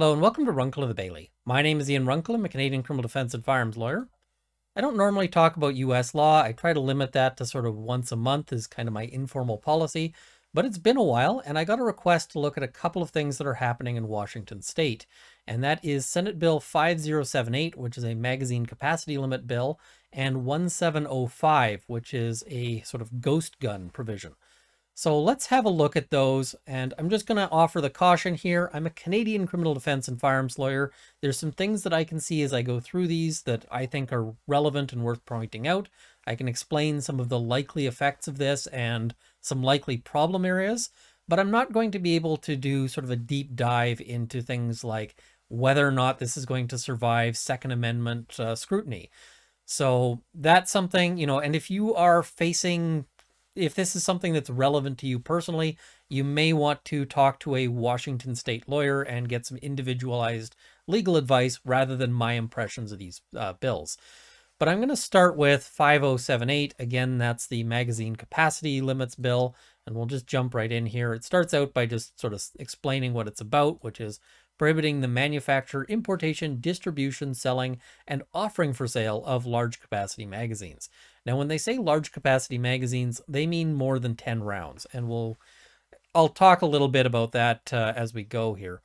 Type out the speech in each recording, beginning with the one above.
Hello and welcome to Runkle of the Bailey. My name is Ian Runkle. I'm a Canadian criminal defense and firearms lawyer. I don't normally talk about US law. I try to limit that to sort of once a month is kind of my informal policy, but it's been a while and I got a request to look at a couple of things that are happening in Washington state. And that is Senate Bill 5078, which is a magazine capacity limit bill, and 1705, which is a sort of ghost gun provision. So let's have a look at those. And I'm just going to offer the caution here. I'm a Canadian criminal defense and firearms lawyer. There's some things that I can see as I go through these that I think are relevant and worth pointing out. I can explain some of the likely effects of this and some likely problem areas, but I'm not going to be able to do sort of a deep dive into things like whether or not this is going to survive Second Amendment uh, scrutiny. So that's something, you know, and if you are facing if this is something that's relevant to you personally, you may want to talk to a Washington state lawyer and get some individualized legal advice rather than my impressions of these uh, bills. But I'm going to start with 5078. Again, that's the magazine capacity limits bill, and we'll just jump right in here. It starts out by just sort of explaining what it's about, which is prohibiting the manufacture, importation, distribution, selling, and offering for sale of large capacity magazines. Now, when they say large capacity magazines, they mean more than 10 rounds, and we'll I'll talk a little bit about that uh, as we go here.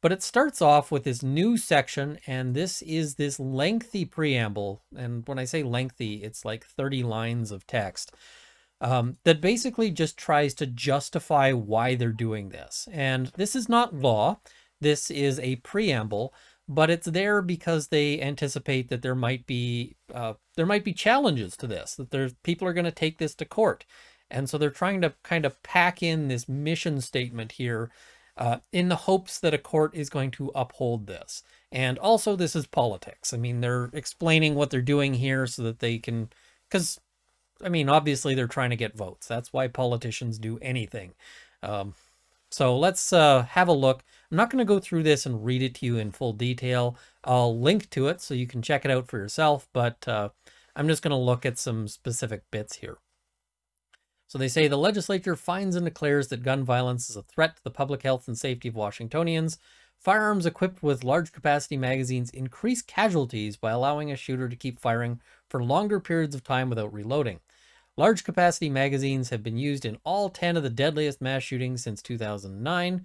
But it starts off with this new section, and this is this lengthy preamble. And when I say lengthy, it's like 30 lines of text um, that basically just tries to justify why they're doing this. And this is not law. This is a preamble, but it's there because they anticipate that there might be uh, there might be challenges to this, that there's people are going to take this to court. And so they're trying to kind of pack in this mission statement here uh, in the hopes that a court is going to uphold this. And also, this is politics. I mean, they're explaining what they're doing here so that they can, because, I mean, obviously they're trying to get votes. That's why politicians do anything. Um, so let's uh, have a look. I'm not going to go through this and read it to you in full detail. I'll link to it so you can check it out for yourself, but uh, I'm just going to look at some specific bits here. So they say the legislature finds and declares that gun violence is a threat to the public health and safety of Washingtonians. Firearms equipped with large capacity magazines increase casualties by allowing a shooter to keep firing for longer periods of time without reloading. Large capacity magazines have been used in all 10 of the deadliest mass shootings since 2009.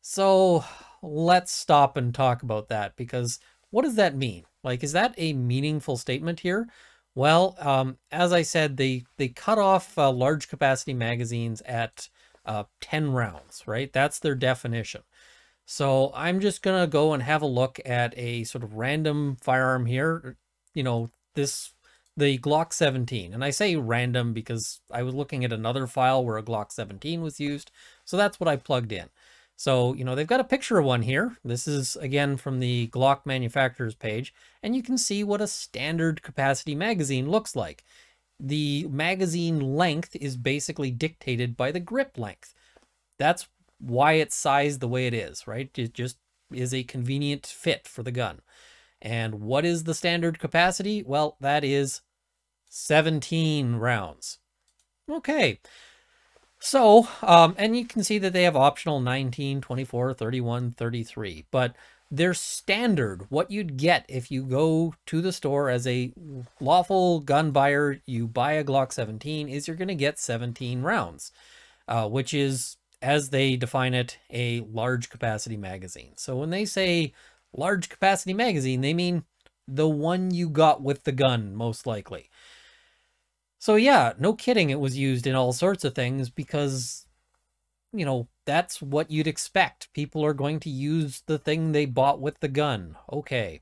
So let's stop and talk about that because what does that mean? Like, is that a meaningful statement here? Well, um, as I said, they, they cut off uh, large capacity magazines at uh, 10 rounds, right? That's their definition. So I'm just going to go and have a look at a sort of random firearm here. You know, this the Glock 17. And I say random because I was looking at another file where a Glock 17 was used. So that's what I plugged in. So, you know, they've got a picture of one here. This is, again, from the Glock manufacturer's page. And you can see what a standard capacity magazine looks like. The magazine length is basically dictated by the grip length. That's why it's sized the way it is, right? It just is a convenient fit for the gun. And what is the standard capacity? Well, that is 17 rounds. Okay. So, um, and you can see that they have optional 19, 24, 31, 33, but their standard, what you'd get if you go to the store as a lawful gun buyer, you buy a Glock 17, is you're going to get 17 rounds, uh, which is, as they define it, a large capacity magazine. So when they say large capacity magazine, they mean the one you got with the gun, most likely. So yeah, no kidding, it was used in all sorts of things because, you know, that's what you'd expect. People are going to use the thing they bought with the gun. Okay.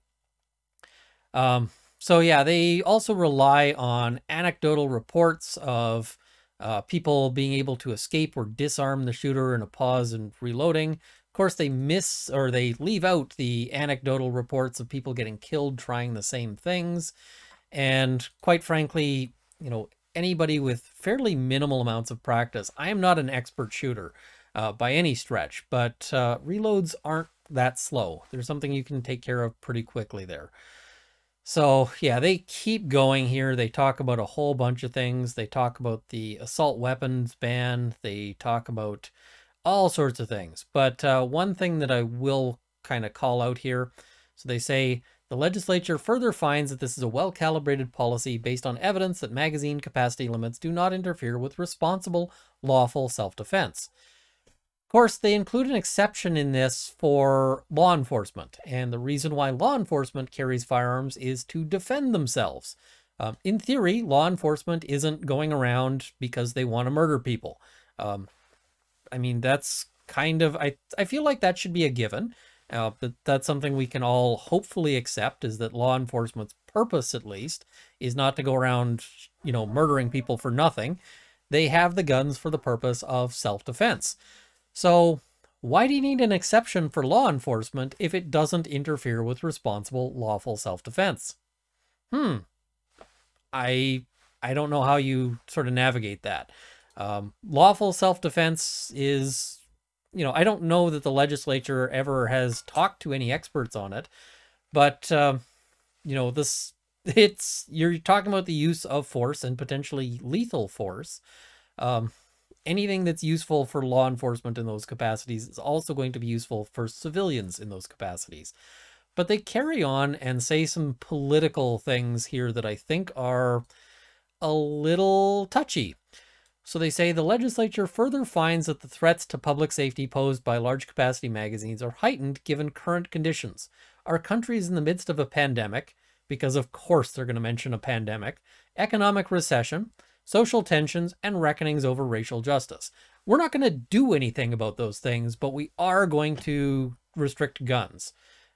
Um, so yeah, they also rely on anecdotal reports of uh, people being able to escape or disarm the shooter in a pause and reloading. Of course, they miss or they leave out the anecdotal reports of people getting killed trying the same things. And quite frankly, you know, anybody with fairly minimal amounts of practice. I am not an expert shooter uh, by any stretch, but uh, reloads aren't that slow. There's something you can take care of pretty quickly there. So yeah, they keep going here. They talk about a whole bunch of things. They talk about the assault weapons ban. They talk about all sorts of things. But uh, one thing that I will kind of call out here. So they say the legislature further finds that this is a well calibrated policy based on evidence that magazine capacity limits do not interfere with responsible, lawful self defense. Of course, they include an exception in this for law enforcement, and the reason why law enforcement carries firearms is to defend themselves. Um, in theory, law enforcement isn't going around because they want to murder people. Um, I mean, that's kind of, I, I feel like that should be a given. Uh, but that's something we can all hopefully accept is that law enforcement's purpose, at least, is not to go around, you know, murdering people for nothing. They have the guns for the purpose of self-defense. So why do you need an exception for law enforcement if it doesn't interfere with responsible, lawful self-defense? Hmm. I I don't know how you sort of navigate that. Um, lawful self-defense is you know, I don't know that the legislature ever has talked to any experts on it, but um, you know, this it's you're talking about the use of force and potentially lethal force. Um, anything that's useful for law enforcement in those capacities is also going to be useful for civilians in those capacities. But they carry on and say some political things here that I think are a little touchy. So they say the legislature further finds that the threats to public safety posed by large capacity magazines are heightened given current conditions. Our country is in the midst of a pandemic, because of course they're going to mention a pandemic, economic recession, social tensions, and reckonings over racial justice. We're not going to do anything about those things, but we are going to restrict guns,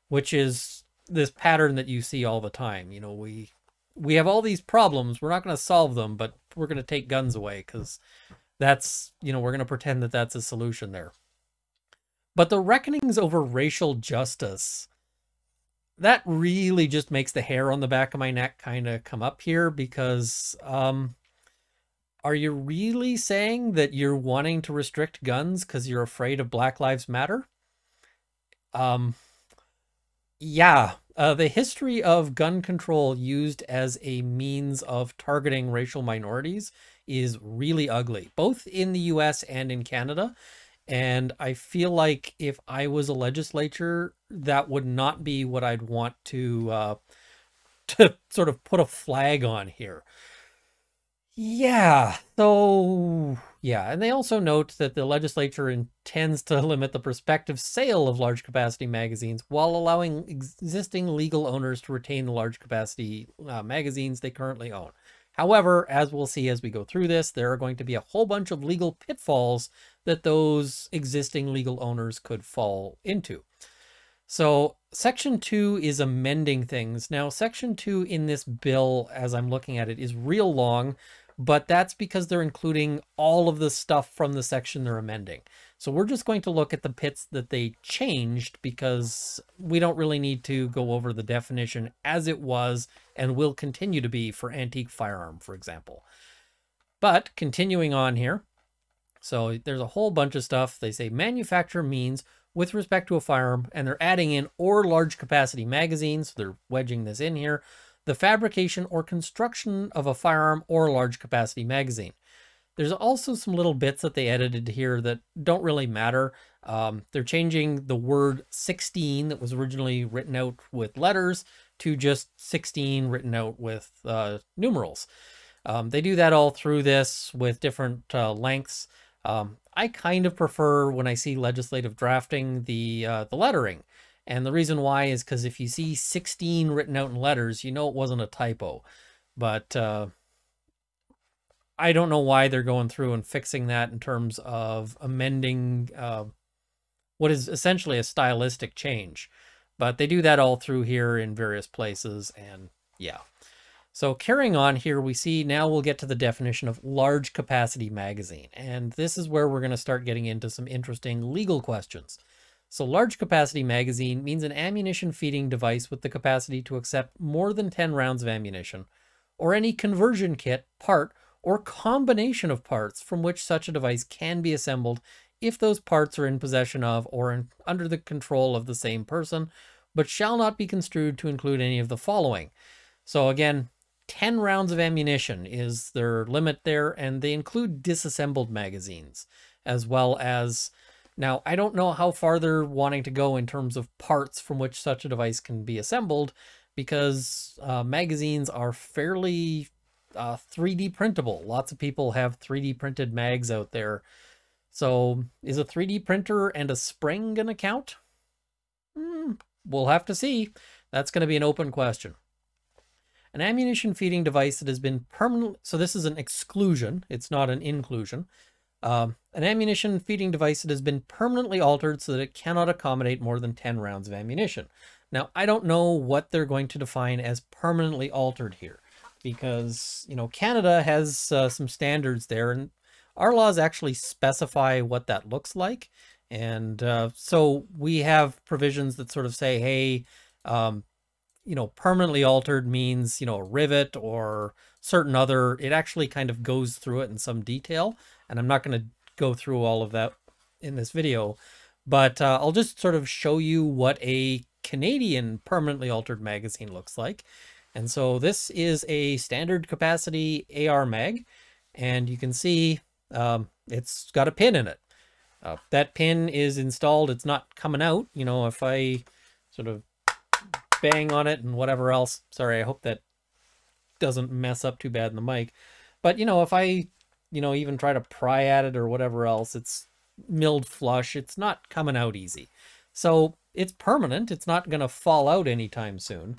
which is this pattern that you see all the time. You know, we we have all these problems. We're not going to solve them, but we're going to take guns away because that's, you know, we're going to pretend that that's a solution there. But the reckonings over racial justice, that really just makes the hair on the back of my neck kind of come up here because um, are you really saying that you're wanting to restrict guns because you're afraid of Black Lives Matter? Um, yeah, uh, the history of gun control used as a means of targeting racial minorities is really ugly, both in the US and in Canada. And I feel like if I was a legislature, that would not be what I'd want to uh, to sort of put a flag on here. Yeah, so yeah, and they also note that the legislature intends to limit the prospective sale of large capacity magazines while allowing existing legal owners to retain the large capacity uh, magazines they currently own. However, as we'll see as we go through this, there are going to be a whole bunch of legal pitfalls that those existing legal owners could fall into. So section two is amending things. Now, section two in this bill, as I'm looking at it, is real long but that's because they're including all of the stuff from the section they're amending. So we're just going to look at the pits that they changed because we don't really need to go over the definition as it was and will continue to be for antique firearm, for example. But continuing on here, so there's a whole bunch of stuff. They say manufacture means with respect to a firearm, and they're adding in or large capacity magazines. So they're wedging this in here the fabrication or construction of a firearm or large capacity magazine. There's also some little bits that they edited here that don't really matter. Um, they're changing the word 16 that was originally written out with letters to just 16 written out with uh, numerals. Um, they do that all through this with different uh, lengths. Um, I kind of prefer when I see legislative drafting the uh, the lettering. And the reason why is because if you see 16 written out in letters, you know it wasn't a typo. But uh, I don't know why they're going through and fixing that in terms of amending uh, what is essentially a stylistic change. But they do that all through here in various places. And yeah. So carrying on here, we see now we'll get to the definition of large capacity magazine. And this is where we're going to start getting into some interesting legal questions. So large capacity magazine means an ammunition feeding device with the capacity to accept more than 10 rounds of ammunition, or any conversion kit, part, or combination of parts from which such a device can be assembled if those parts are in possession of or in, under the control of the same person, but shall not be construed to include any of the following. So again, 10 rounds of ammunition is their limit there, and they include disassembled magazines, as well as Now, I don't know how far they're wanting to go in terms of parts from which such a device can be assembled because uh, magazines are fairly uh, 3D printable. Lots of people have 3D printed mags out there. So is a 3D printer and a spring going to count? Hmm, we'll have to see. That's going to be an open question. An ammunition feeding device that has been permanently, so this is an exclusion, it's not an inclusion. Um, an ammunition feeding device that has been permanently altered so that it cannot accommodate more than 10 rounds of ammunition. Now, I don't know what they're going to define as permanently altered here because, you know, Canada has uh, some standards there and our laws actually specify what that looks like. And uh, so we have provisions that sort of say, hey, um, you know, permanently altered means, you know, a rivet or certain other, it actually kind of goes through it in some detail. And I'm not going to go through all of that in this video, but uh, I'll just sort of show you what a Canadian permanently altered magazine looks like. And so this is a standard capacity AR mag, and you can see um, it's got a pin in it. Uh, that pin is installed. It's not coming out. You know, if I sort of bang on it and whatever else. Sorry, I hope that doesn't mess up too bad in the mic. But, you know, if I, you know, even try to pry at it or whatever else, it's milled flush. It's not coming out easy. So it's permanent. It's not going to fall out anytime soon.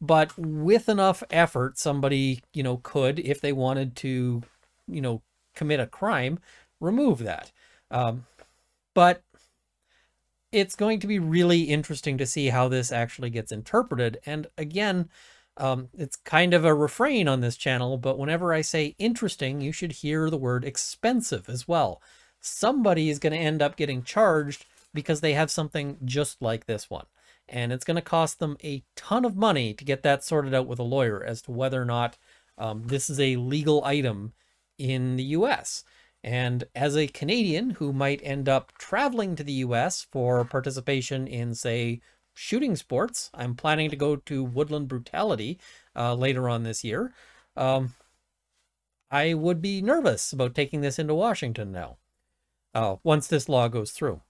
But with enough effort, somebody, you know, could, if they wanted to, you know, commit a crime, remove that. Um, but it's going to be really interesting to see how this actually gets interpreted. And again, um, it's kind of a refrain on this channel, but whenever I say interesting, you should hear the word expensive as well. Somebody is going to end up getting charged because they have something just like this one. And it's going to cost them a ton of money to get that sorted out with a lawyer as to whether or not um, this is a legal item in the US. And as a Canadian who might end up traveling to the US for participation in, say, shooting sports, I'm planning to go to Woodland Brutality uh, later on this year. Um, I would be nervous about taking this into Washington now, uh, once this law goes through.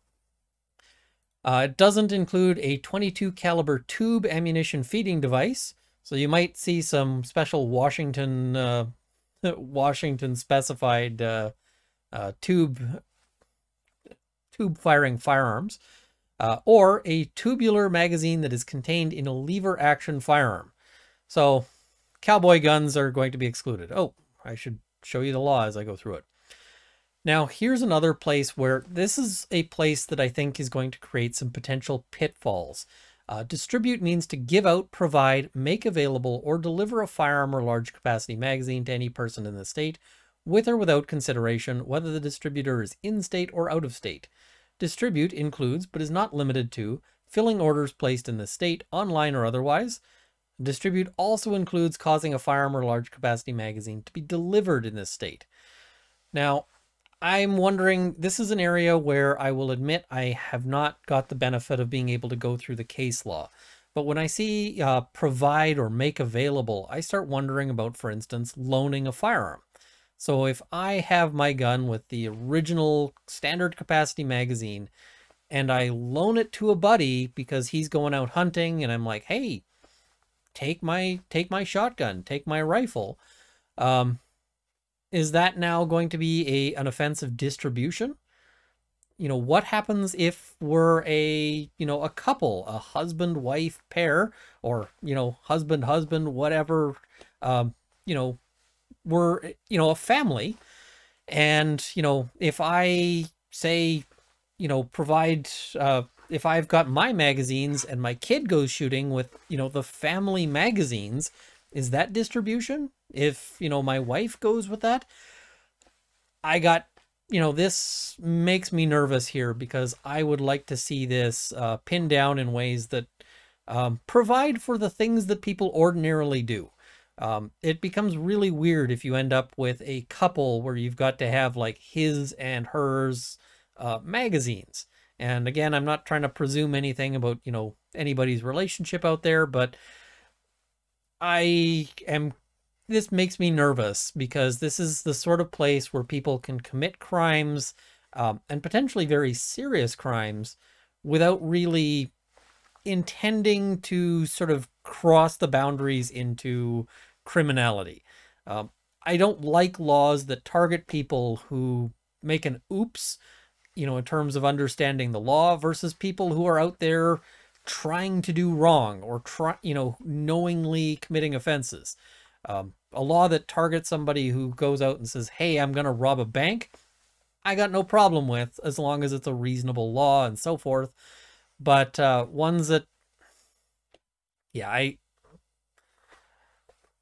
Uh, it doesn't include a 22 caliber tube ammunition feeding device, so you might see some special Washington uh, Washington specified uh, uh, tube tube firing firearms, uh, or a tubular magazine that is contained in a lever action firearm. So cowboy guns are going to be excluded. Oh, I should show you the law as I go through it. Now, here's another place where this is a place that I think is going to create some potential pitfalls. Uh, distribute means to give out, provide, make available, or deliver a firearm or large capacity magazine to any person in the state, with or without consideration whether the distributor is in state or out of state. Distribute includes, but is not limited to, filling orders placed in the state, online or otherwise. Distribute also includes causing a firearm or large capacity magazine to be delivered in this state. Now, I'm wondering, this is an area where I will admit I have not got the benefit of being able to go through the case law. But when I see uh, provide or make available, I start wondering about, for instance, loaning a firearm. So if I have my gun with the original standard capacity magazine and I loan it to a buddy because he's going out hunting and I'm like, hey, take my take my shotgun, take my rifle. Um, is that now going to be a an offensive distribution? You know, what happens if we're a, you know, a couple, a husband wife pair or, you know, husband husband whatever um, you know, we're, you know, a family and, you know, if I say, you know, provide uh if I've got my magazines and my kid goes shooting with, you know, the family magazines, is that distribution? if, you know, my wife goes with that, I got, you know, this makes me nervous here because I would like to see this uh, pinned down in ways that um, provide for the things that people ordinarily do. Um, it becomes really weird if you end up with a couple where you've got to have like his and hers uh, magazines. And again, I'm not trying to presume anything about, you know, anybody's relationship out there, but I am this makes me nervous because this is the sort of place where people can commit crimes um, and potentially very serious crimes without really intending to sort of cross the boundaries into criminality. Um, I don't like laws that target people who make an oops, you know, in terms of understanding the law versus people who are out there trying to do wrong or try, you know, knowingly committing offenses. Um, a law that targets somebody who goes out and says, "Hey, I'm going to rob a bank," I got no problem with as long as it's a reasonable law and so forth. But uh, ones that, yeah, I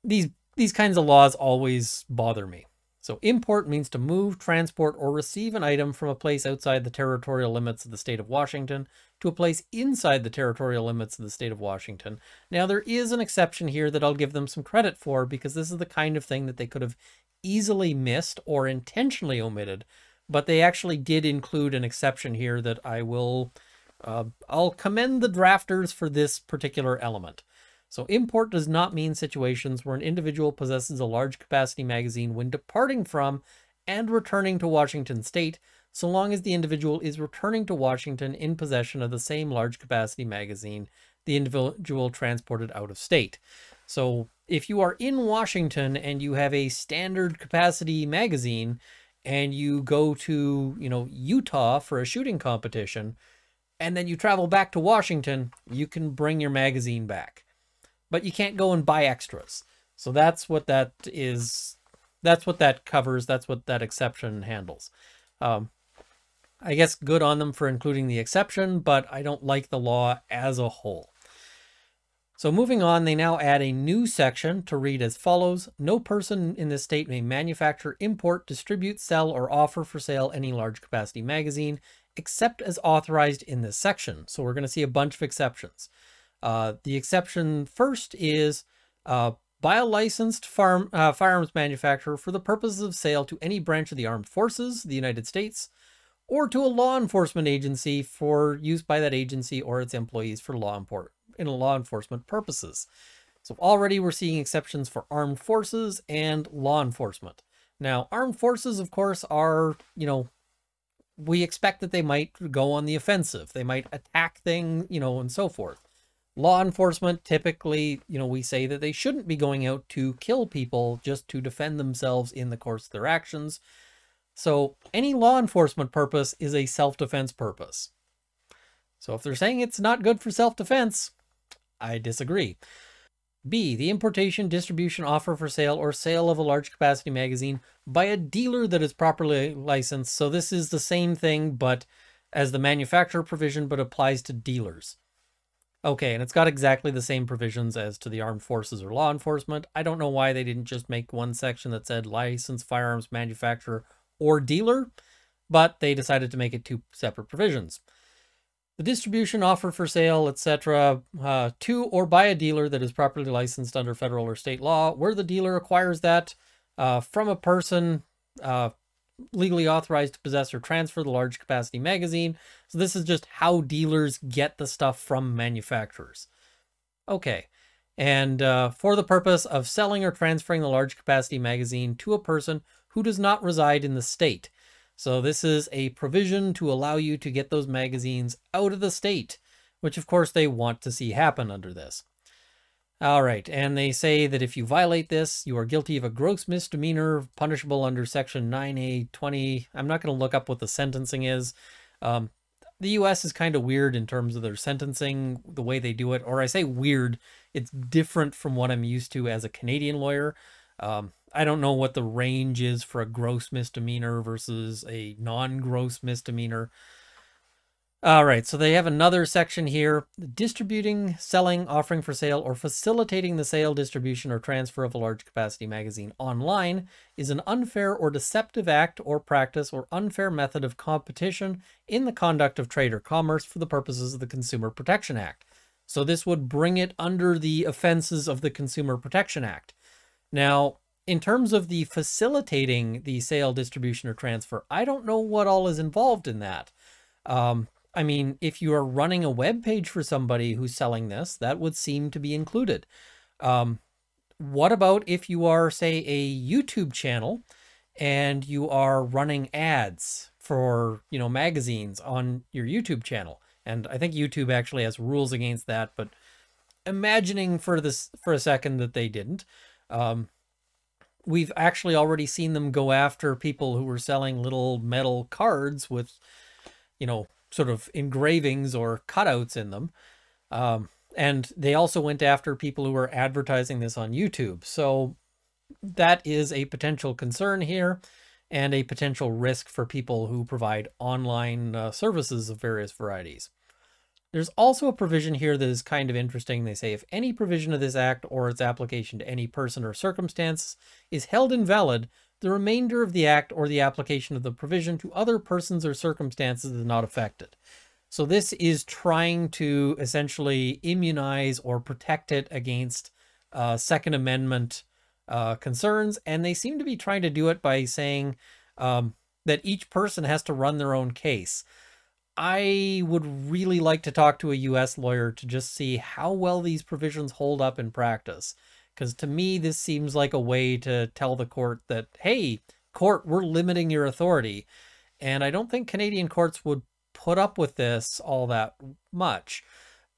these these kinds of laws always bother me. So import means to move, transport, or receive an item from a place outside the territorial limits of the state of Washington to a place inside the territorial limits of the state of Washington. Now, there is an exception here that I'll give them some credit for because this is the kind of thing that they could have easily missed or intentionally omitted, but they actually did include an exception here that I will, uh, I'll commend the drafters for this particular element. So import does not mean situations where an individual possesses a large capacity magazine when departing from and returning to Washington state, so long as the individual is returning to Washington in possession of the same large capacity magazine the individual transported out of state. So if you are in Washington and you have a standard capacity magazine and you go to, you know, Utah for a shooting competition and then you travel back to Washington, you can bring your magazine back but you can't go and buy extras. So that's what that is. That's what that covers. That's what that exception handles. Um, I guess good on them for including the exception, but I don't like the law as a whole. So moving on, they now add a new section to read as follows. No person in this state may manufacture, import, distribute, sell, or offer for sale any large capacity magazine, except as authorized in this section. So we're going to see a bunch of exceptions. Uh, the exception first is uh, by a licensed farm, uh, firearms manufacturer for the purposes of sale to any branch of the armed forces, the United States, or to a law enforcement agency for use by that agency or its employees for law import in law enforcement purposes. So already we're seeing exceptions for armed forces and law enforcement. Now, armed forces, of course, are, you know, we expect that they might go on the offensive. They might attack things, you know, and so forth law enforcement typically, you know, we say that they shouldn't be going out to kill people just to defend themselves in the course of their actions. So any law enforcement purpose is a self-defense purpose. So if they're saying it's not good for self-defense, I disagree. B. The importation, distribution, offer for sale, or sale of a large capacity magazine by a dealer that is properly licensed. So this is the same thing, but as the manufacturer provision, but applies to dealers. Okay, and it's got exactly the same provisions as to the armed forces or law enforcement. I don't know why they didn't just make one section that said licensed firearms manufacturer or dealer, but they decided to make it two separate provisions. The distribution, offer for sale, etc., uh, to or by a dealer that is properly licensed under federal or state law, where the dealer acquires that uh, from a person uh, legally authorized to possess or transfer the large capacity magazine. So this is just how dealers get the stuff from manufacturers. Okay. And uh, for the purpose of selling or transferring the large capacity magazine to a person who does not reside in the state. So this is a provision to allow you to get those magazines out of the state, which of course they want to see happen under this. All right, and they say that if you violate this, you are guilty of a gross misdemeanor punishable under Section 9A20. I'm not going to look up what the sentencing is. Um, the U.S. is kind of weird in terms of their sentencing, the way they do it. Or I say weird, it's different from what I'm used to as a Canadian lawyer. Um, I don't know what the range is for a gross misdemeanor versus a non-gross misdemeanor. All right, so they have another section here, distributing, selling, offering for sale, or facilitating the sale, distribution, or transfer of a large capacity magazine online is an unfair or deceptive act or practice or unfair method of competition in the conduct of trade or commerce for the purposes of the Consumer Protection Act. So this would bring it under the offenses of the Consumer Protection Act. Now, in terms of the facilitating the sale, distribution, or transfer, I don't know what all is involved in that. Um, I mean, if you are running a web page for somebody who's selling this, that would seem to be included. Um, what about if you are, say, a YouTube channel and you are running ads for, you know, magazines on your YouTube channel. And I think YouTube actually has rules against that, but imagining for this for a second that they didn't, um, we've actually already seen them go after people who were selling little metal cards with, you know, sort of engravings or cutouts in them. Um, and they also went after people who were advertising this on YouTube. So that is a potential concern here and a potential risk for people who provide online uh, services of various varieties. There's also a provision here that is kind of interesting. They say if any provision of this act or its application to any person or circumstance is held invalid, the remainder of the act or the application of the provision to other persons or circumstances is not affected. So this is trying to essentially immunize or protect it against uh, Second Amendment uh, concerns, and they seem to be trying to do it by saying um, that each person has to run their own case. I would really like to talk to a US lawyer to just see how well these provisions hold up in practice. Because to me, this seems like a way to tell the court that, hey, court, we're limiting your authority. And I don't think Canadian courts would put up with this all that much.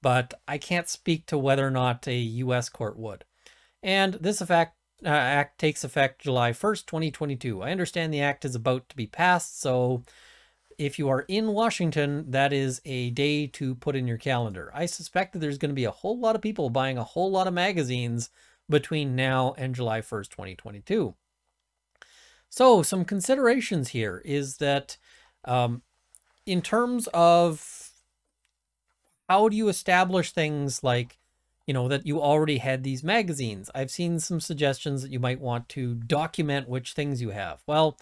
But I can't speak to whether or not a US court would. And this effect, uh, act takes effect July 1st, 2022. I understand the act is about to be passed, so if you are in Washington, that is a day to put in your calendar. I suspect that there's going to be a whole lot of people buying a whole lot of magazines between now and July 1st, 2022. So some considerations here is that um, in terms of how do you establish things like, you know, that you already had these magazines? I've seen some suggestions that you might want to document which things you have. Well,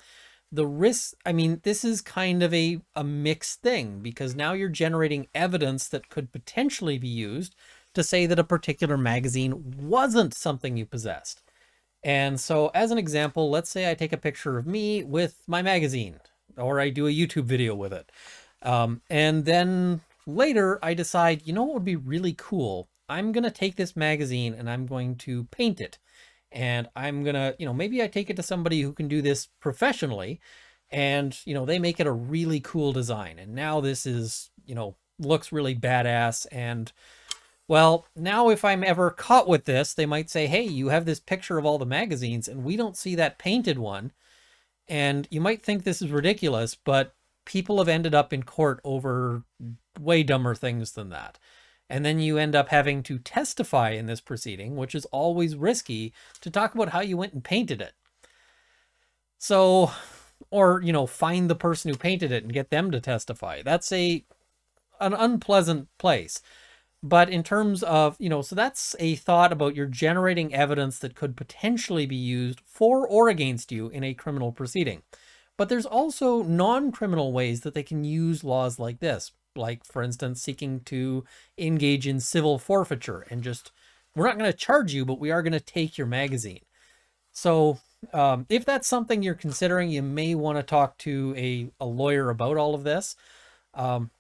the risk, I mean, this is kind of a, a mixed thing because now you're generating evidence that could potentially be used to say that a particular magazine wasn't something you possessed. And so as an example, let's say I take a picture of me with my magazine or I do a YouTube video with it. Um, and then later I decide, you know what would be really cool? I'm going to take this magazine and I'm going to paint it and I'm gonna, you know, maybe I take it to somebody who can do this professionally and, you know, they make it a really cool design. And now this is, you know, looks really badass. And well, now if I'm ever caught with this, they might say, hey, you have this picture of all the magazines and we don't see that painted one. And you might think this is ridiculous, but people have ended up in court over way dumber things than that and then you end up having to testify in this proceeding, which is always risky, to talk about how you went and painted it. So, or, you know, find the person who painted it and get them to testify. That's a an unpleasant place. But in terms of, you know, so that's a thought about you're generating evidence that could potentially be used for or against you in a criminal proceeding. But there's also non-criminal ways that they can use laws like this like for instance seeking to engage in civil forfeiture and just we're not going to charge you but we are going to take your magazine so um, if that's something you're considering you may want to talk to a, a lawyer about all of this um,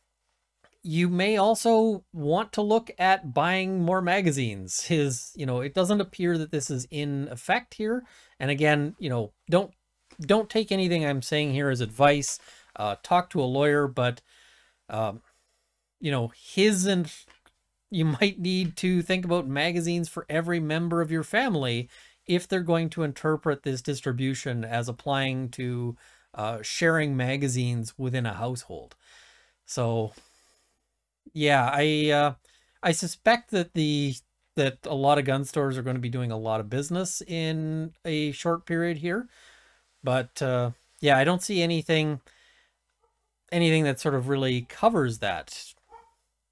you may also want to look at buying more magazines. His you know it doesn't appear that this is in effect here. And again you know don't don't take anything i'm saying here as advice. Uh, talk to a lawyer but um, you know, his and you might need to think about magazines for every member of your family if they're going to interpret this distribution as applying to uh, sharing magazines within a household. So, yeah, I uh, I suspect that the that a lot of gun stores are going to be doing a lot of business in a short period here, but uh, yeah, I don't see anything anything that sort of really covers that.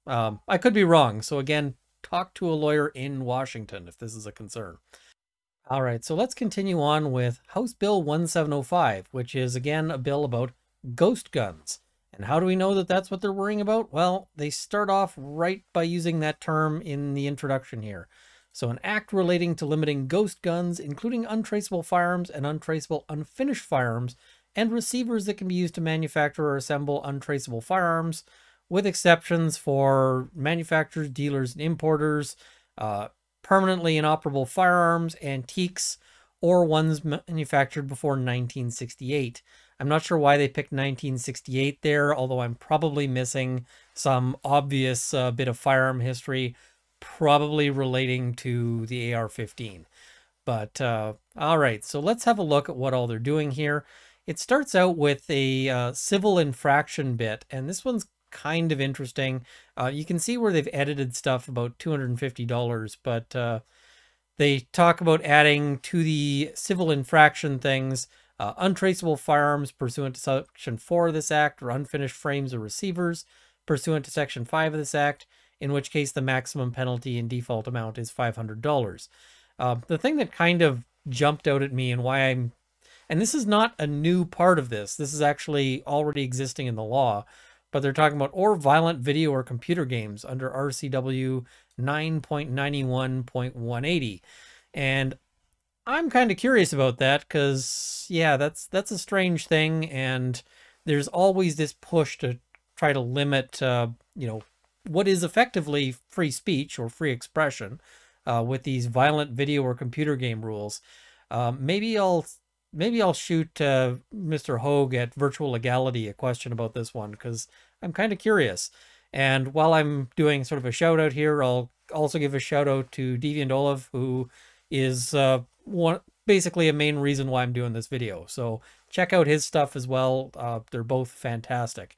Um, I could be wrong. So again, talk to a lawyer in Washington if this is a concern. All right, so let's continue on with House Bill 1705, which is again a bill about ghost guns. And how do we know that that's what they're worrying about? Well, they start off right by using that term in the introduction here. So an act relating to limiting ghost guns, including untraceable firearms and untraceable unfinished firearms, and receivers that can be used to manufacture or assemble untraceable firearms, with exceptions for manufacturers, dealers, and importers, uh, permanently inoperable firearms, antiques, or ones manufactured before 1968. I'm not sure why they picked 1968 there, although I'm probably missing some obvious uh, bit of firearm history, probably relating to the AR-15. But uh, all right, so let's have a look at what all they're doing here. It starts out with a uh, civil infraction bit, and this one's kind of interesting. Uh, you can see where they've edited stuff about $250, but uh, they talk about adding to the civil infraction things uh, untraceable firearms pursuant to Section 4 of this Act or unfinished frames or receivers pursuant to Section 5 of this Act, in which case the maximum penalty and default amount is $500. Uh, the thing that kind of jumped out at me and why I'm and this is not a new part of this. This is actually already existing in the law, but they're talking about or violent video or computer games under RCW 9.91.180. And I'm kind of curious about that because yeah, that's that's a strange thing and there's always this push to try to limit uh, you know, what is effectively free speech or free expression uh, with these violent video or computer game rules. Um, maybe I'll maybe I'll shoot uh, Mr. Hoeg at Virtual Legality a question about this one because I'm kind of curious. And while I'm doing sort of a shout out here, I'll also give a shout out to Deviant Ollam, who is uh, one basically a main reason why I'm doing this video. So check out his stuff as well. Uh, they're both fantastic.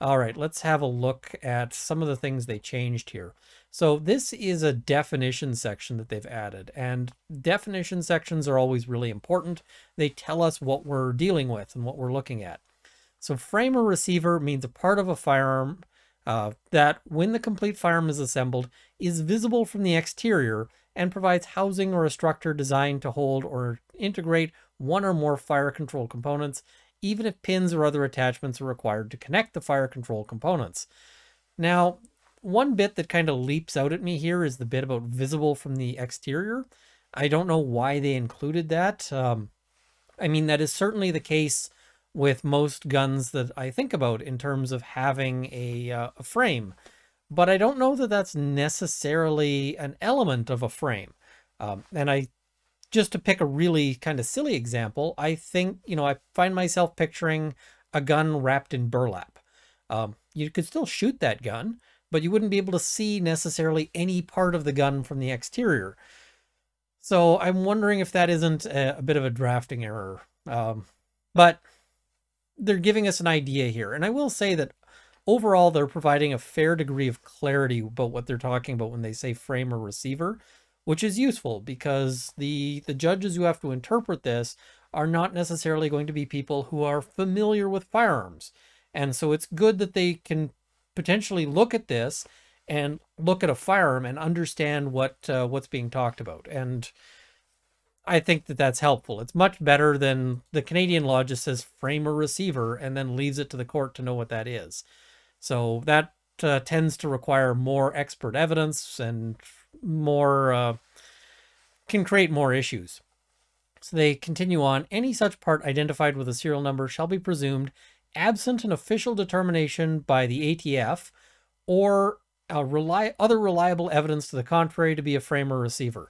All right, let's have a look at some of the things they changed here. So this is a definition section that they've added and definition sections are always really important. They tell us what we're dealing with and what we're looking at. So frame or receiver means a part of a firearm uh, that when the complete firearm is assembled is visible from the exterior and provides housing or a structure designed to hold or integrate one or more fire control components, even if pins or other attachments are required to connect the fire control components. Now, one bit that kind of leaps out at me here is the bit about visible from the exterior. I don't know why they included that. Um, I mean, that is certainly the case with most guns that I think about in terms of having a, uh, a frame. But I don't know that that's necessarily an element of a frame. Um, and I, just to pick a really kind of silly example, I think, you know, I find myself picturing a gun wrapped in burlap. Um, you could still shoot that gun, but you wouldn't be able to see necessarily any part of the gun from the exterior. So I'm wondering if that isn't a, a bit of a drafting error. Um, but they're giving us an idea here. And I will say that overall, they're providing a fair degree of clarity about what they're talking about when they say frame or receiver, which is useful because the, the judges who have to interpret this are not necessarily going to be people who are familiar with firearms. And so it's good that they can potentially look at this and look at a firearm and understand what uh, what's being talked about. And I think that that's helpful. It's much better than the Canadian law just says frame or receiver and then leaves it to the court to know what that is. So that uh, tends to require more expert evidence and more uh, can create more issues. So they continue on. Any such part identified with a serial number shall be presumed absent an official determination by the ATF or rely, other reliable evidence to the contrary to be a frame or receiver.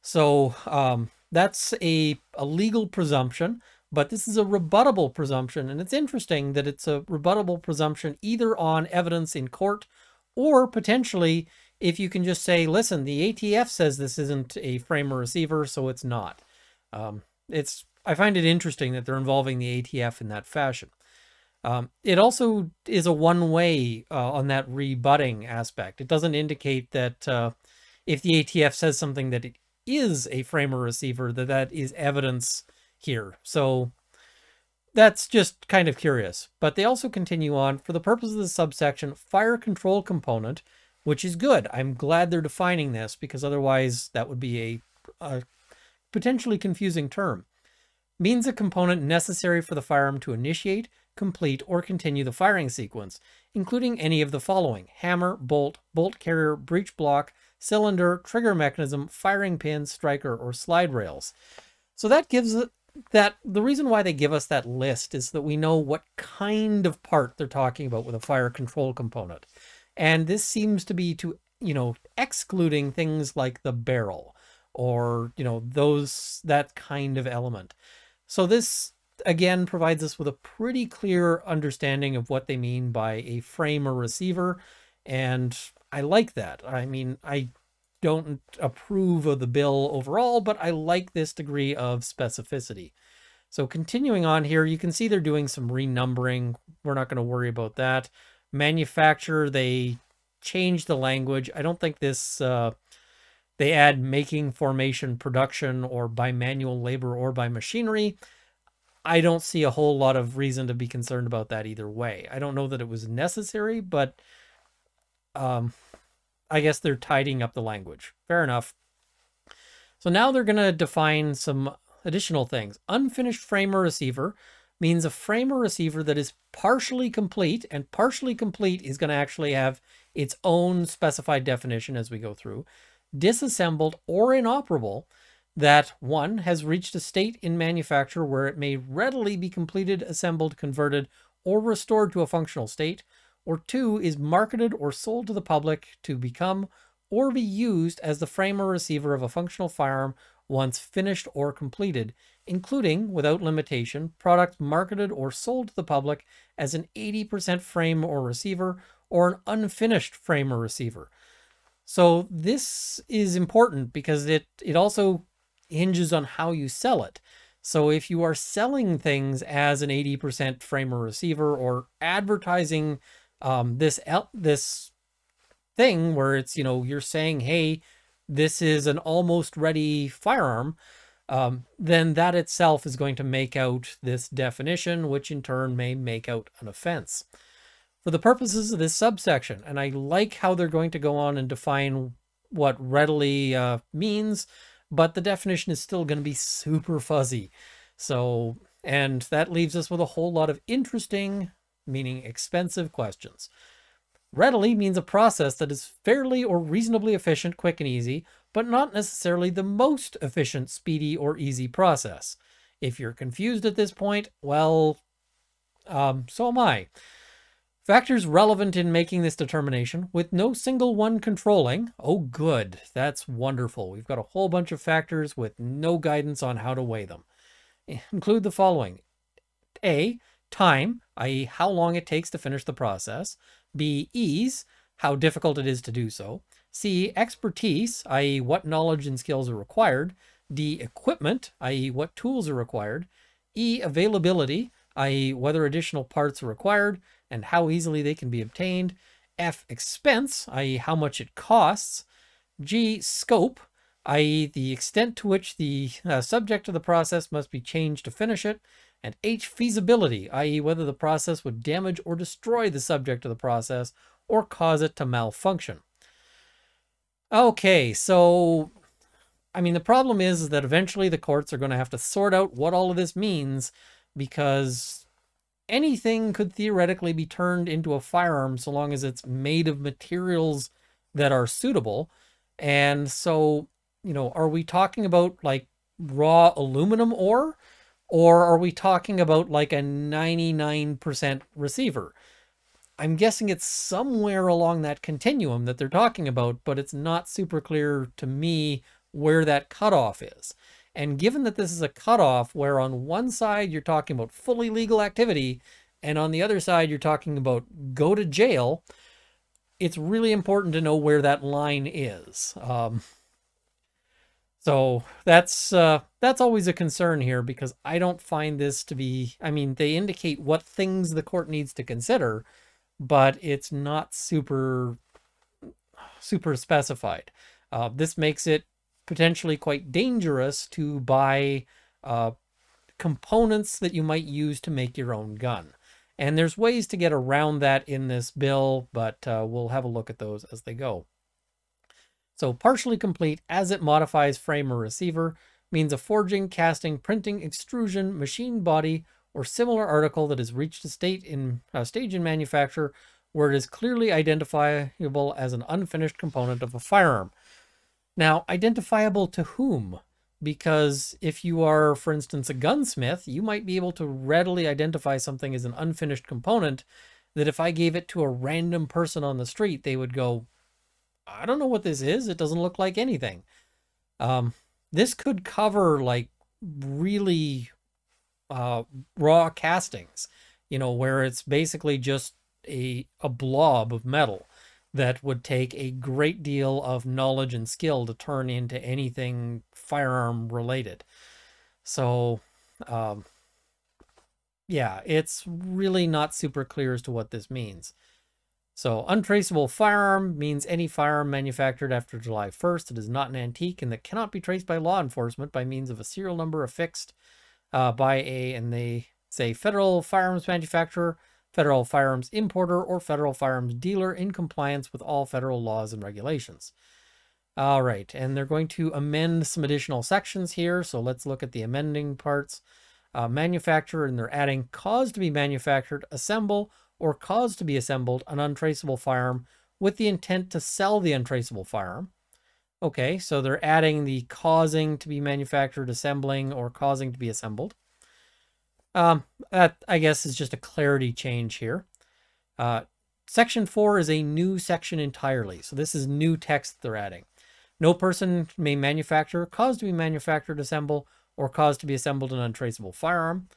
So um, that's a, a legal presumption, but this is a rebuttable presumption. And it's interesting that it's a rebuttable presumption either on evidence in court or potentially if you can just say, listen, the ATF says this isn't a frame or receiver, so it's not. Um, it's I find it interesting that they're involving the ATF in that fashion. Um, it also is a one-way uh, on that rebutting aspect. It doesn't indicate that uh, if the ATF says something that it is a frame or receiver, that that is evidence here. So that's just kind of curious. But they also continue on, for the purpose of the subsection, fire control component, which is good. I'm glad they're defining this because otherwise that would be a, a potentially confusing term. Means a component necessary for the firearm to initiate, complete, or continue the firing sequence, including any of the following hammer, bolt, bolt carrier, breech block, cylinder, trigger mechanism, firing pin, striker, or slide rails. So that gives that the reason why they give us that list is that we know what kind of part they're talking about with a fire control component. And this seems to be to, you know, excluding things like the barrel or, you know, those, that kind of element. So this again provides us with a pretty clear understanding of what they mean by a frame or receiver. And I like that. I mean, I don't approve of the bill overall, but I like this degree of specificity. So continuing on here, you can see they're doing some renumbering. We're not going to worry about that. Manufacturer, they change the language. I don't think this, uh, they add making, formation, production, or by manual labor or by machinery. I don't see a whole lot of reason to be concerned about that either way. I don't know that it was necessary, but um, I guess they're tidying up the language. Fair enough. So now they're going to define some additional things. Unfinished frame or receiver means a frame or receiver that is partially complete, and partially complete is going to actually have its own specified definition as we go through, disassembled or inoperable, that one has reached a state in manufacture where it may readily be completed, assembled, converted, or restored to a functional state, or two is marketed or sold to the public to become or be used as the frame or receiver of a functional firearm once finished or completed, including, without limitation, products marketed or sold to the public as an 80% frame or receiver or an unfinished frame or receiver. So this is important because it, it also hinges on how you sell it. So if you are selling things as an 80% frame or receiver or advertising um, this this thing where it's, you know, you're saying, hey, this is an almost ready firearm, um, then that itself is going to make out this definition, which in turn may make out an offense. For the purposes of this subsection, and I like how they're going to go on and define what readily uh, means, but the definition is still going to be super fuzzy. So, and that leaves us with a whole lot of interesting, meaning expensive questions. Readily means a process that is fairly or reasonably efficient, quick, and easy, but not necessarily the most efficient, speedy, or easy process. If you're confused at this point, well, um, so am I. Factors relevant in making this determination, with no single one controlling. Oh, good. That's wonderful. We've got a whole bunch of factors with no guidance on how to weigh them. Include the following. A. Time, i.e. how long it takes to finish the process. B. Ease, how difficult it is to do so. C. Expertise, i.e. what knowledge and skills are required. D. Equipment, i.e. what tools are required. E. Availability, i.e. whether additional parts are required and how easily they can be obtained. F. Expense, i.e. how much it costs. G. Scope, i.e. the extent to which the uh, subject of the process must be changed to finish it and H, feasibility, i.e. whether the process would damage or destroy the subject of the process or cause it to malfunction. Okay, so, I mean, the problem is, is that eventually the courts are going to have to sort out what all of this means because anything could theoretically be turned into a firearm so long as it's made of materials that are suitable. And so, you know, are we talking about like raw aluminum ore? Or are we talking about like a 99% receiver? I'm guessing it's somewhere along that continuum that they're talking about, but it's not super clear to me where that cutoff is. And given that this is a cutoff where on one side you're talking about fully legal activity, and on the other side you're talking about go to jail, it's really important to know where that line is. Um, so that's uh, that's always a concern here because I don't find this to be, I mean, they indicate what things the court needs to consider, but it's not super, super specified. Uh, this makes it potentially quite dangerous to buy uh, components that you might use to make your own gun. And there's ways to get around that in this bill, but uh, we'll have a look at those as they go. So partially complete as it modifies frame or receiver means a forging, casting, printing, extrusion, machine body, or similar article that has reached a state in a stage in manufacture where it is clearly identifiable as an unfinished component of a firearm. Now, identifiable to whom? Because if you are, for instance, a gunsmith, you might be able to readily identify something as an unfinished component that if I gave it to a random person on the street, they would go, I don't know what this is. It doesn't look like anything. Um, this could cover like really uh, raw castings, you know, where it's basically just a, a blob of metal that would take a great deal of knowledge and skill to turn into anything firearm related. So, um, yeah, it's really not super clear as to what this means. So untraceable firearm means any firearm manufactured after July 1st that is not an antique and that cannot be traced by law enforcement by means of a serial number affixed uh, by a, and they say federal firearms manufacturer, federal firearms importer, or federal firearms dealer in compliance with all federal laws and regulations. All right, and they're going to amend some additional sections here. So let's look at the amending parts. Uh, manufacturer, and they're adding cause to be manufactured, assemble, or cause to be assembled an untraceable firearm with the intent to sell the untraceable firearm. Okay, so they're adding the causing to be manufactured, assembling, or causing to be assembled. Um, that, I guess, is just a clarity change here. Uh, section 4 is a new section entirely. So this is new text they're adding. No person may manufacture, cause to be manufactured, assemble, or cause to be assembled an untraceable firearm.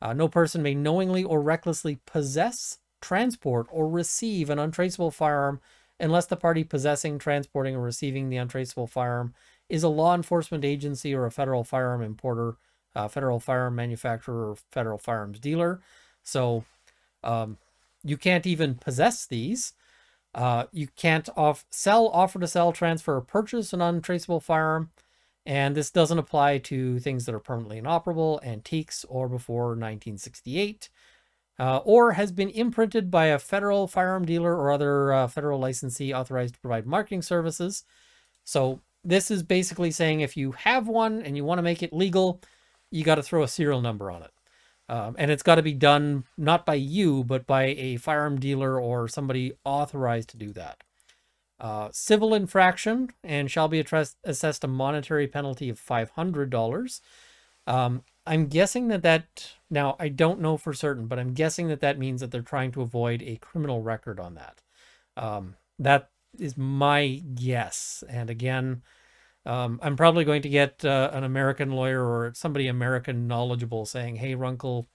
Uh, no person may knowingly or recklessly possess, transport, or receive an untraceable firearm unless the party possessing, transporting, or receiving the untraceable firearm is a law enforcement agency or a federal firearm importer, uh, federal firearm manufacturer, or federal firearms dealer. So um, you can't even possess these. Uh, you can't off sell, offer to sell, transfer, or purchase an untraceable firearm. And this doesn't apply to things that are permanently inoperable, antiques, or before 1968, uh, or has been imprinted by a federal firearm dealer or other uh, federal licensee authorized to provide marketing services. So this is basically saying if you have one and you want to make it legal, you got to throw a serial number on it. Um, and it's got to be done not by you, but by a firearm dealer or somebody authorized to do that uh, civil infraction and shall be assessed a monetary penalty of $500. Um, I'm guessing that that, now I don't know for certain, but I'm guessing that that means that they're trying to avoid a criminal record on that. Um, that is my guess. And again, um, I'm probably going to get uh, an American lawyer or somebody American knowledgeable saying, "Hey, Runkle,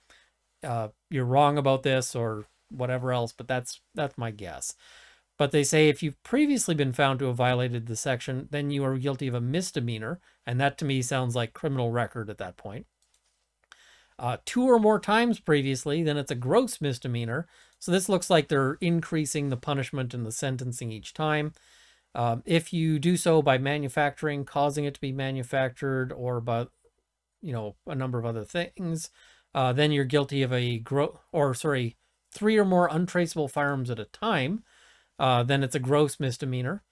uh, you're wrong about this," or whatever else. But that's that's my guess. But they say if you've previously been found to have violated the section, then you are guilty of a misdemeanor. And that to me sounds like criminal record at that point. Uh, two or more times previously, then it's a gross misdemeanor. So this looks like they're increasing the punishment and the sentencing each time. Um, if you do so by manufacturing, causing it to be manufactured, or by, you know, a number of other things, uh, then you're guilty of a gro or sorry, three or more untraceable firearms at a time uh, then it's a gross misdemeanor.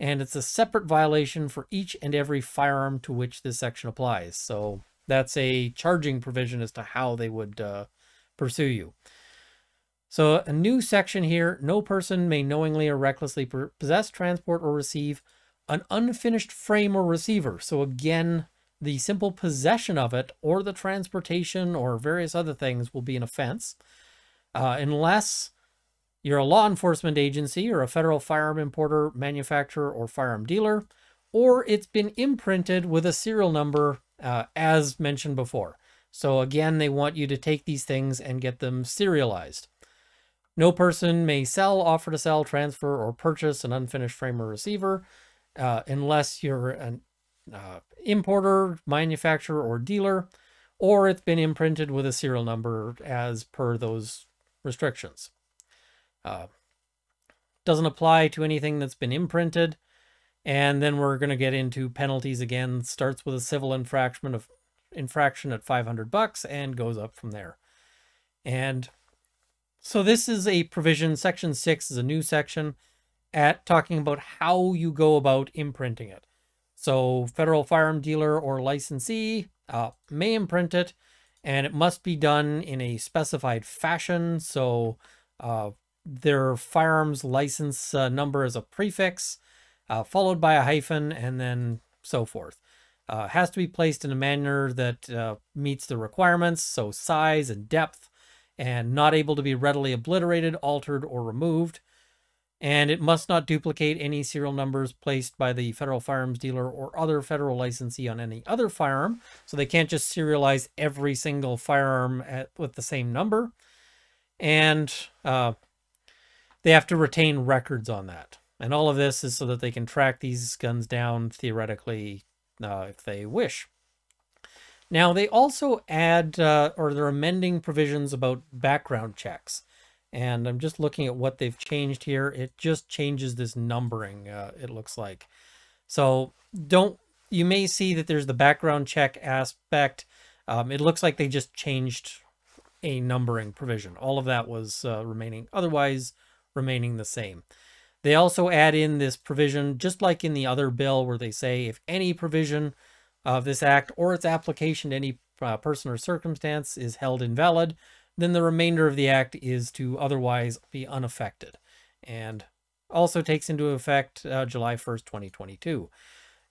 And it's a separate violation for each and every firearm to which this section applies. So that's a charging provision as to how they would uh, pursue you. So a new section here, no person may knowingly or recklessly possess, transport, or receive an unfinished frame or receiver. So again, the simple possession of it or the transportation or various other things will be an offense uh, unless you're a law enforcement agency or a federal firearm importer, manufacturer, or firearm dealer, or it's been imprinted with a serial number uh, as mentioned before. So again, they want you to take these things and get them serialized. No person may sell, offer to sell, transfer, or purchase an unfinished frame or receiver uh, unless you're an uh, importer, manufacturer, or dealer, or it's been imprinted with a serial number as per those restrictions. Uh, doesn't apply to anything that's been imprinted. And then we're going to get into penalties again. Starts with a civil infraction of infraction at 500 bucks and goes up from there. And so this is a provision. Section 6 is a new section at talking about how you go about imprinting it. So federal firearm dealer or licensee uh, may imprint it, and it must be done in a specified fashion. So uh, their firearms license uh, number as a prefix, uh, followed by a hyphen, and then so forth. Uh, has to be placed in a manner that uh, meets the requirements, so size and depth, and not able to be readily obliterated, altered, or removed. and it must not duplicate any serial numbers placed by the federal firearms dealer or other federal licensee on any other firearm. So they can't just serialize every single firearm at, with the same number. And uh, they have to retain records on that. And all of this is so that they can track these guns down theoretically uh, if they wish. Now, they also add, uh, or they're amending provisions about background checks. And I'm just looking at what they've changed here. It just changes this numbering, uh, it looks like. So don't, you may see that there's the background check aspect. Um, it looks like they just changed a numbering provision. All of that was uh, remaining, otherwise remaining the same. They also add in this provision, just like in the other bill, where they say if any provision of this act or its application to any uh, person or circumstance is held invalid, then the remainder of the act is to otherwise be unaffected and also takes into effect uh, July 1st, 2022.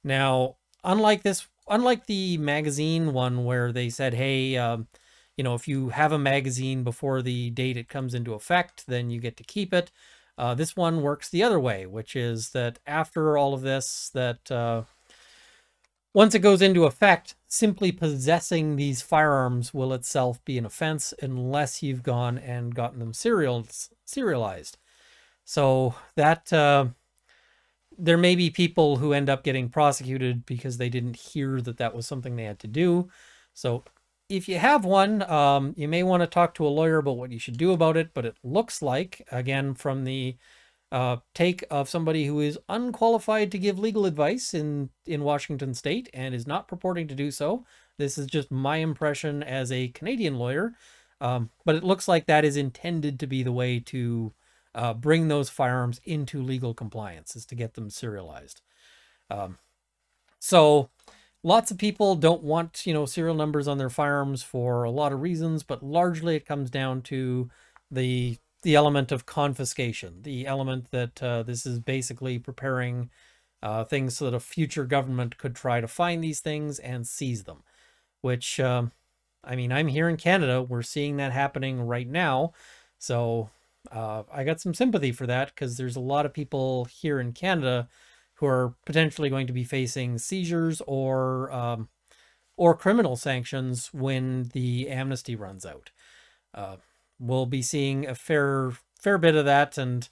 Now, unlike this, unlike the magazine one where they said, hey, um, you know, if you have a magazine before the date it comes into effect, then you get to keep it. Uh, this one works the other way, which is that after all of this, that uh, once it goes into effect, simply possessing these firearms will itself be an offense unless you've gone and gotten them serial, serialized. So that uh, there may be people who end up getting prosecuted because they didn't hear that that was something they had to do. So if you have one, um, you may want to talk to a lawyer about what you should do about it. But it looks like, again, from the uh, take of somebody who is unqualified to give legal advice in, in Washington state and is not purporting to do so. This is just my impression as a Canadian lawyer. Um, but it looks like that is intended to be the way to uh, bring those firearms into legal compliance, is to get them serialized. Um, so lots of people don't want, you know, serial numbers on their firearms for a lot of reasons, but largely it comes down to the the element of confiscation, the element that uh, this is basically preparing uh, things so that a future government could try to find these things and seize them, which, um, I mean, I'm here in Canada. We're seeing that happening right now. So uh, I got some sympathy for that because there's a lot of people here in Canada who are potentially going to be facing seizures or um, or criminal sanctions when the amnesty runs out. Uh, we'll be seeing a fair fair bit of that and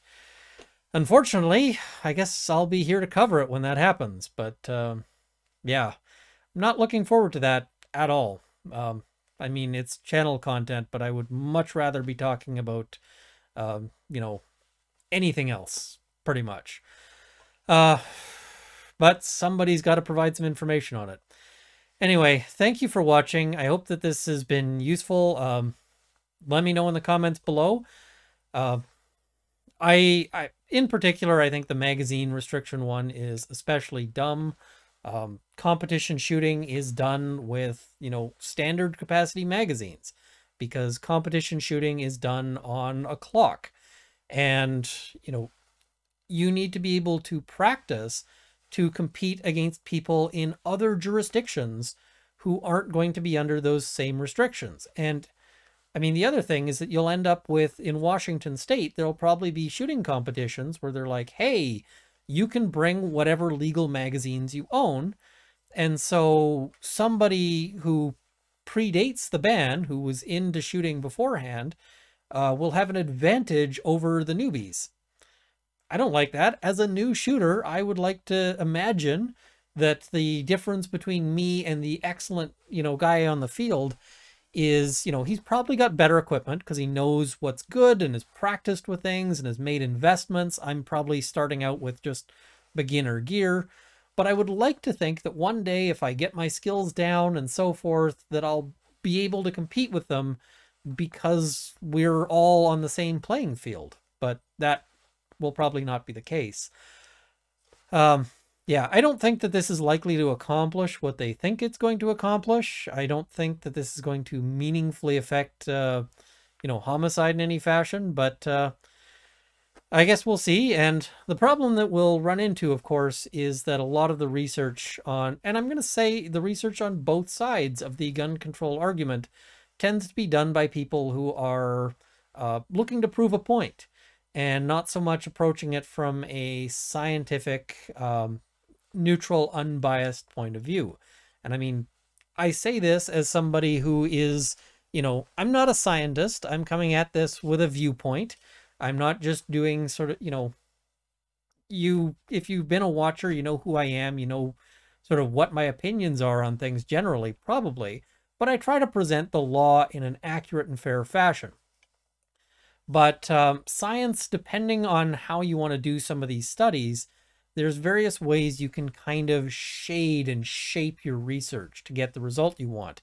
unfortunately i guess i'll be here to cover it when that happens but uh, yeah i'm not looking forward to that at all um, i mean it's channel content but i would much rather be talking about um, you know anything else pretty much uh, but somebody's got to provide some information on it anyway thank you for watching i hope that this has been useful um, let me know in the comments below. Uh, I, I, in particular, I think the magazine restriction one is especially dumb. Um, competition shooting is done with, you know, standard capacity magazines because competition shooting is done on a clock. And, you know, you need to be able to practice to compete against people in other jurisdictions who aren't going to be under those same restrictions. And I mean, the other thing is that you'll end up with, in Washington state, there'll probably be shooting competitions where they're like, hey, you can bring whatever legal magazines you own. And so somebody who predates the ban, who was into shooting beforehand, uh, will have an advantage over the newbies. I don't like that. As a new shooter, I would like to imagine that the difference between me and the excellent, you know, guy on the field is, you know, he's probably got better equipment because he knows what's good and has practiced with things and has made investments. I'm probably starting out with just beginner gear. But I would like to think that one day if I get my skills down and so forth, that I'll be able to compete with them because we're all on the same playing field. But that will probably not be the case. Um, yeah, I don't think that this is likely to accomplish what they think it's going to accomplish. I don't think that this is going to meaningfully affect, uh, you know, homicide in any fashion, but uh, I guess we'll see. And the problem that we'll run into, of course, is that a lot of the research on, and I'm going to say the research on both sides of the gun control argument tends to be done by people who are uh, looking to prove a point. And not so much approaching it from a scientific, um, neutral, unbiased point of view. And I mean, I say this as somebody who is, you know, I'm not a scientist. I'm coming at this with a viewpoint. I'm not just doing sort of, you know, you, if you've been a watcher, you know who I am, you know sort of what my opinions are on things generally, probably, but I try to present the law in an accurate and fair fashion. But um, science, depending on how you want to do some of these studies, there's various ways you can kind of shade and shape your research to get the result you want.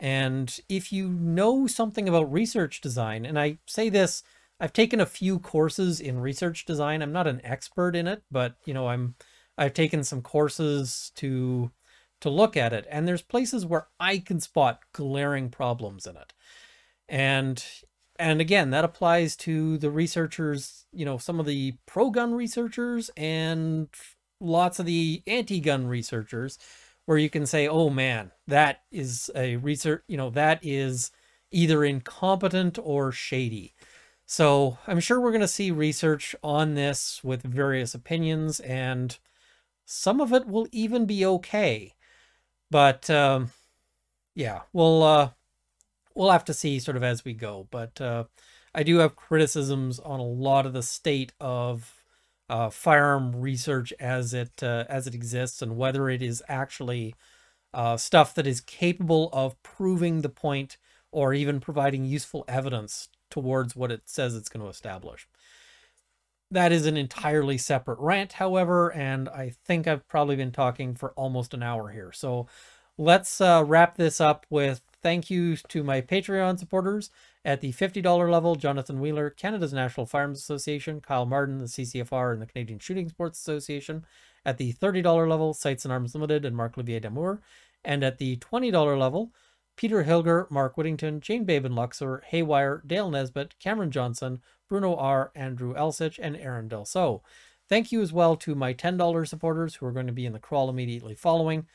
And if you know something about research design, and I say this, I've taken a few courses in research design. I'm not an expert in it, but you know, I'm I've taken some courses to to look at it, and there's places where I can spot glaring problems in it. And and again, that applies to the researchers, you know, some of the pro-gun researchers and lots of the anti-gun researchers where you can say, "Oh man, that is a research, you know, that is either incompetent or shady." So, I'm sure we're going to see research on this with various opinions and some of it will even be okay. But um, yeah, we'll uh, we'll have to see sort of as we go. But uh, I do have criticisms on a lot of the state of uh, firearm research as it uh, as it exists and whether it is actually uh, stuff that is capable of proving the point or even providing useful evidence towards what it says it's going to establish. That is an entirely separate rant, however, and I think I've probably been talking for almost an hour here. So let's uh, wrap this up with thank you to my Patreon supporters at the $50 level, Jonathan Wheeler, Canada's National Firearms Association, Kyle Martin, the CCFR, and the Canadian Shooting Sports Association. At the $30 level, Sights and Arms Limited and Mark Olivier Damour. And at the $20 level, Peter Hilger, Mark Whittington, Jane Babin Luxor, Haywire, Dale Nesbitt, Cameron Johnson, Bruno R., Andrew Elsich, and Aaron Delso. Thank you as well to my $10 supporters who are going to be in the crawl immediately following.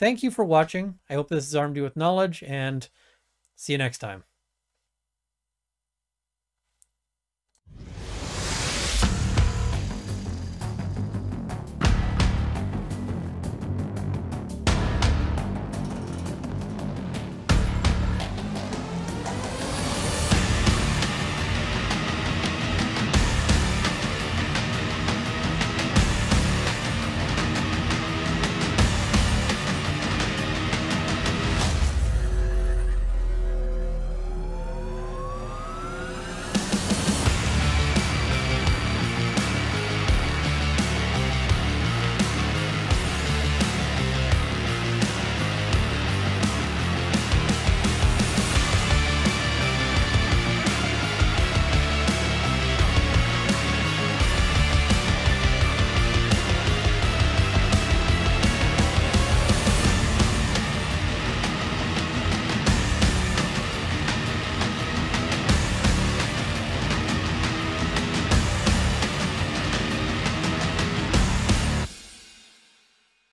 Thank you for watching. I hope this has armed you with knowledge, and see you next time.